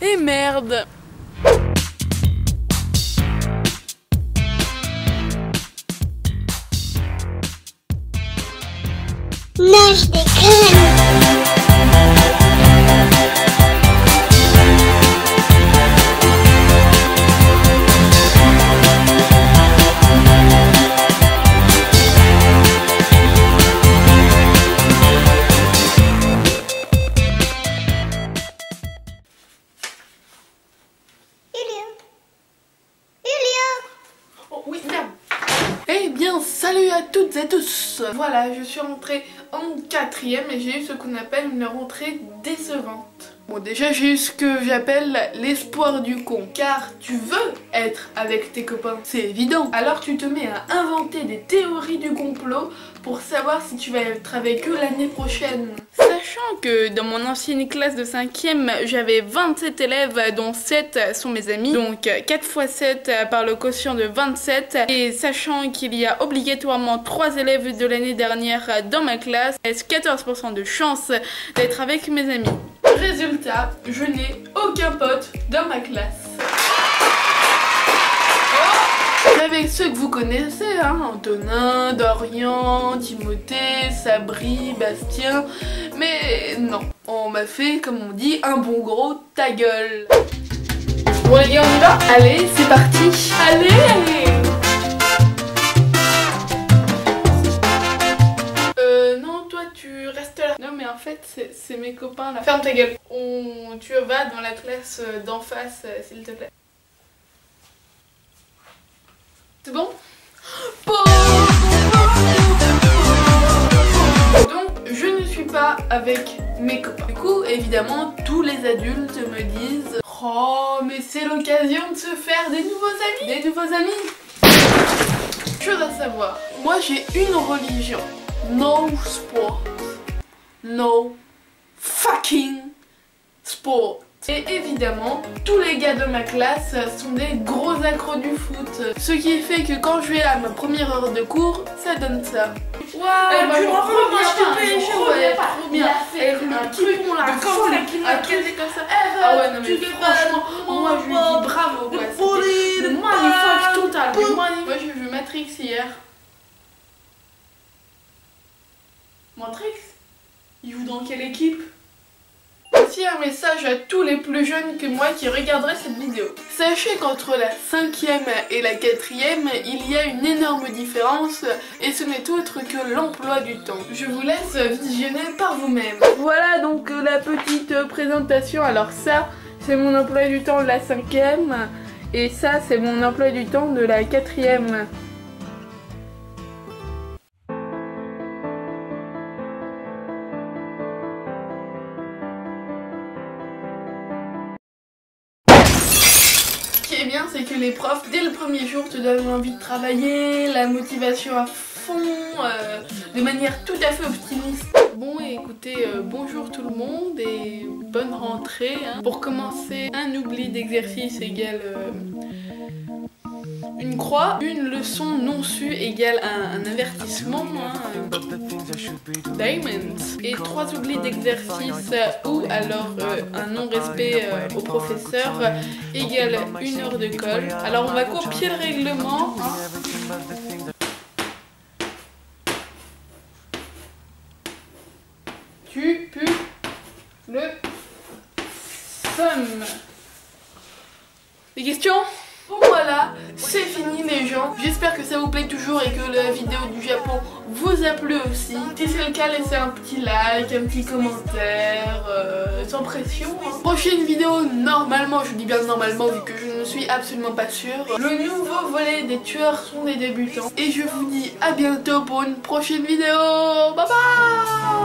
Et merde. Non, je toutes et tous Voilà, je suis rentrée en quatrième et j'ai eu ce qu'on appelle une rentrée décevante. Bon, déjà, j'ai eu ce que j'appelle l'espoir du con. Car tu veux être avec tes copains, c'est évident. Alors tu te mets à inventer des théories du complot pour savoir si tu vas être avec eux l'année prochaine. Sachant que dans mon ancienne classe de 5ème, j'avais 27 élèves, dont 7 sont mes amis. Donc 4 x 7 par le quotient de 27. Et sachant qu'il y a obligatoirement 3 élèves de l'année dernière dans ma classe, j'ai 14% de chance d'être avec mes amis? Résultat, je n'ai aucun pote dans ma classe. Avec ceux que vous connaissez, hein, Antonin, Dorian, Timothée, Sabri, Bastien, mais non, on m'a fait, comme on dit, un bon gros ta gueule. Bon les gars, on y va Allez, c'est parti Allez, allez Non, mais en fait, c'est- mes copains là. Ferme ta gueule. On... Tu vas dans la classe euh, d'en face, euh, s'il te plaît. C'est bon? Donc, je ne suis pas avec mes copains. Du coup, évidemment, tous les adultes me disent Oh, mais c'est l'occasion de se faire des nouveaux amis Des nouveaux amis Chose à savoir, moi j'ai une religion. No sport. No fucking sport. Et évidemment, tous les gars de ma classe sont des gros accros du foot. Ce qui fait que quand je vais à ma première heure de cours, ça donne ça. Waouh, Eh ben, je je je pas, pas. trop Il bien. a fait Avec le un truc, truc, on l'a de comme folle ça, qui à m'a quel- dit comme ça. Eh, Ah ouais, non mais tu fais pas franchement, le moi je lui moment dis bravo quoi. de c'était folie, le de magnifique pas- total. le magnifique. Moi j'ai vu Matrix hier. Matrix Il joue quelle équipe Voici un message à tous les plus jeunes que moi qui regarderaient cette vidéo. Sachez qu'entre la cinquième et la quatrième, il y a une énorme différence et ce n'est autre que l'emploi du temps. Je vous laisse visionner par vous-même. Voilà donc la petite présentation. Alors ça, c'est mon emploi du temps de la cinquième et ça, c'est mon emploi du temps de la quatrième. C'est que les profs, dès le premier jour, te donnent envie de travailler, la motivation à fond, euh, de manière tout à fait optimiste. Bon, et écoutez, euh, bonjour tout le monde et bonne rentrée. hein. Pour commencer, un oubli d'exercice égale euh, une croix, une leçon non sue égale un, avertissement, hein, euh, diamond, et trois oublis d'exercice euh, ou alors euh, un non-respect euh, au professeur égale une heure de colle. Alors on va copier le règlement. hein. Tu pues le somme. Des questions? Bon voilà, c'est fini les gens. J'espère que ça vous plaît toujours et que la vidéo du Japon vous a plu aussi. Si c'est le cas, laissez un petit like, un petit commentaire, euh, sans pression. hein. Prochaine vidéo, normalement, je dis bien normalement vu que je ne suis absolument pas sûre. Le nouveau volet des tueurs sont des débutants. Et je vous dis à bientôt pour une prochaine vidéo. Bye bye